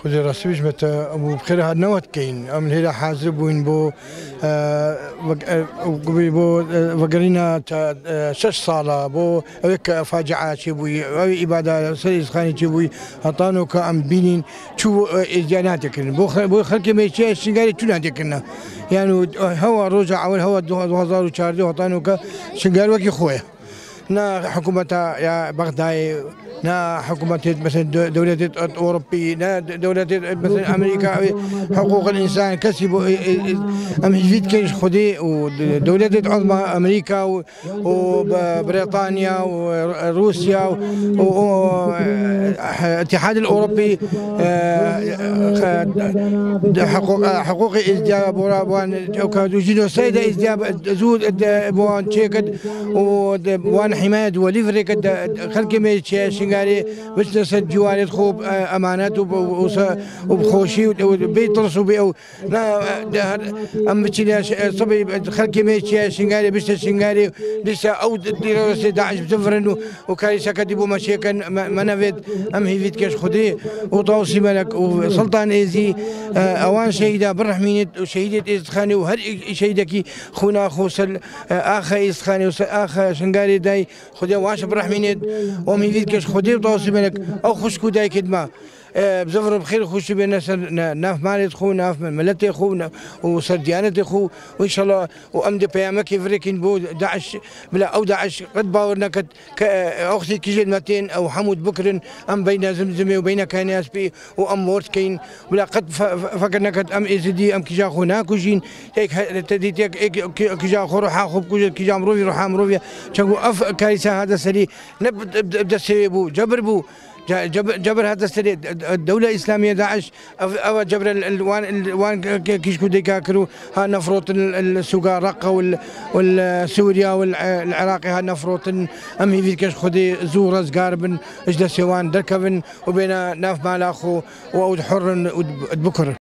خودی ڕاستیش مەتە ئەو بخێرە هات نەوەت کەین. ئەم لێرە حاضر بووین بۆ بۆ وەگەرینە تا شش ساڵە بۆ ئەوێ کە فاجعاچی بووی ئەوی ئیبادا سەر ئیسخانی چی بووی هەتان و کە ئەم بینین چوو ئێزیاناتێکردن بۆ بۆ خەرکی مێچێ شنگاری چوناتێکردن یان هەوە ڕۆژە ئەول هەوە 2014 هەتان و کە شنگار وەکی خۆیە. نا حكومة يا بغداد نا حكومة مثلا دولة أوروبية نا دولة مثلا أمريكا حقوق الإنسان كسبوا أم هجيت كيش خدي ودولة عظمى أمريكا وبريطانيا وروسيا والاتحاد الأوروبي حقوق حقوق إزدياب وان جينوسايد إزدياب زود بوان تشيكد وان حماية وليفري خلقي ميتشي شنغاري باش نسد جواري خوب أمانات وبخوشي وبيت رسو أو أم بتشي صبي خلقي ميتشي شنغاري باش شنغاري لسه أو داعش بتفرن وكاري سكدبو مشيكن منافد أم هيفيت كاش خدي وطوسي ملك وسلطان إيزي أوان شهيدة بالرحمينة وشهيدة ازخاني وهر شهيدكي خونا خوسل آخا ازخاني آخا شنغاري داي خدي واش برحمينة ومي فيد كاش خدي وطوسي ملك آو خشكو داي كدما بزفر بخير خوش بين ناف مالت خو ناف ملتي خو وصر ديانتي خو وإن شاء الله وامد بيامك يفريكين بو داعش بلا أو داعش قد باورنا كد أختي كيجي متين أو حمود بكر أم بين زمزمي وبين كانياس بي وأم مورت كين بلا قد فكرنا كد أم ازدي أم كيجا خو ناكوجين هيك تديت كيجا خو روح خو كيجا مروفي روح مروفي شنو أف كارثة هذا سري نبدا سيبو جبر بو جبر هذا السري الدولة الإسلامية داعش أو جبر الوان الوان كيشكو ديكاكرو ها نفروت السوقا رقة والسوريا والعراقي ها نفروت أم هي كيش خدي زورز قاربن إجدا سوان دركبن وبين ناف مالاخو وأود حر بكر.